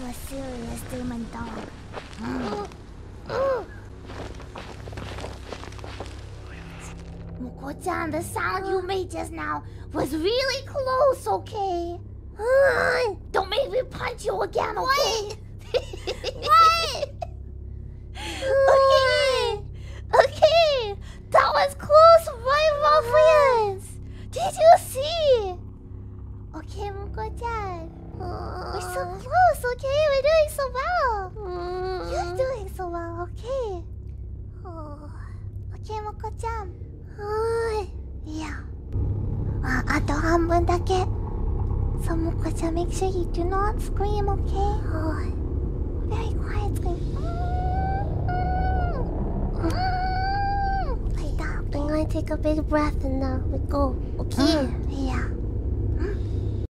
am a serious demon dog. Moco-chan, the sound you made just now was really close, okay? Don't make me punch you again, okay? what? what? okay. Okay. That was close, right, Morpheus? Did you see? Okay, Moco-chan it's okay. We're doing so well. Mm. You're doing so well. Okay. Oh. Okay, Moco-chan. Hi. Yeah. Uh, So Moco-chan, make sure you do not scream, okay? Oh. Very quietly. scream. Mm. mm. Like that. I'm gonna take a big breath and then we go. Okay. Mm. Yeah.